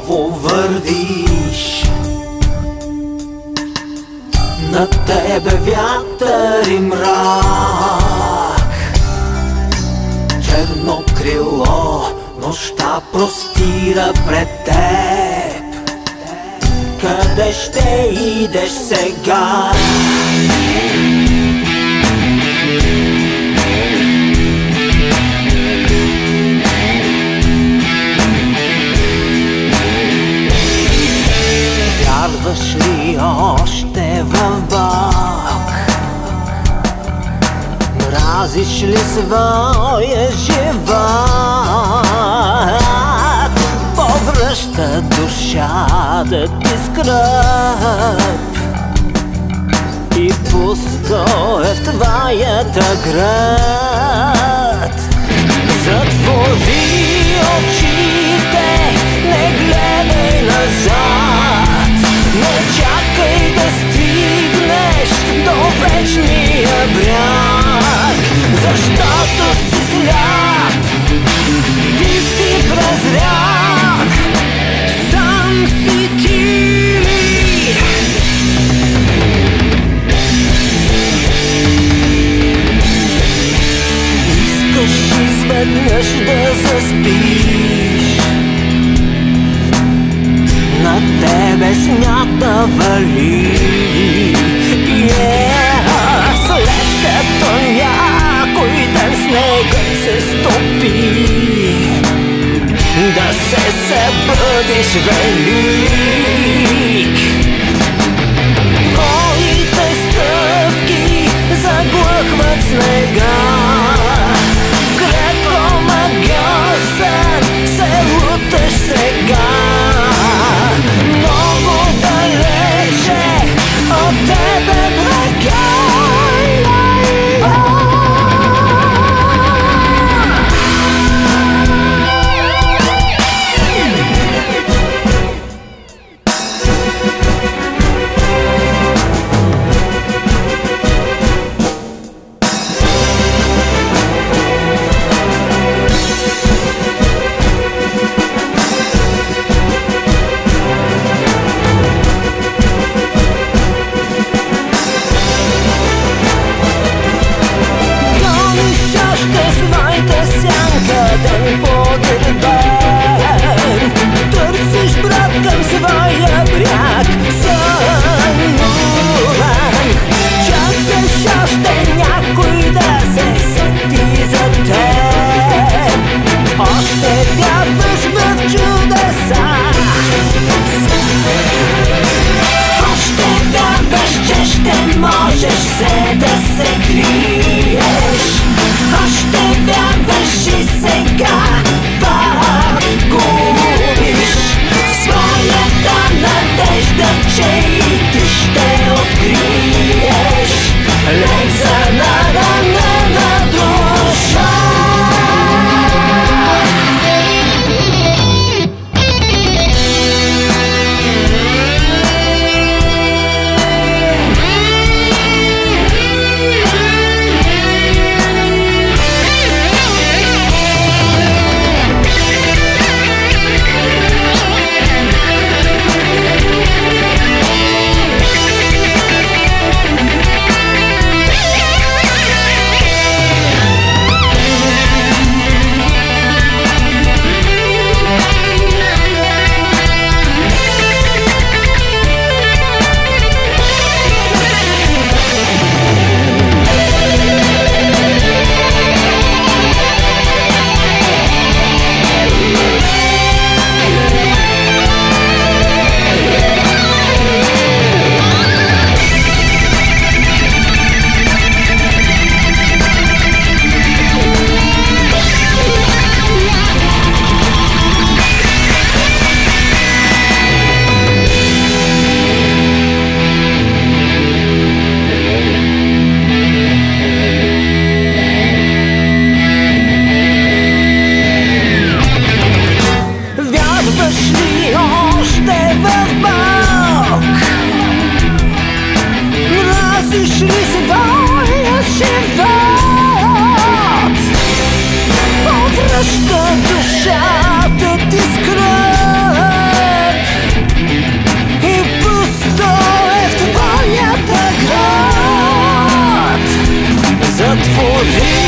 твърдиш На тебе вятър и мрак. Черно крило, нощта простира пред теб. Къде ще идеш сега? Мразиш ли своя живот? Повръща душата ти скръп И пусто е в твоята град Затвори очите, не гледай изведнъж да заспиш. На тебе смята вали. Yeah. След като някой ден снегът се стопи. Да се събудиш велик Своята надежда, че и ти ще откриеш for.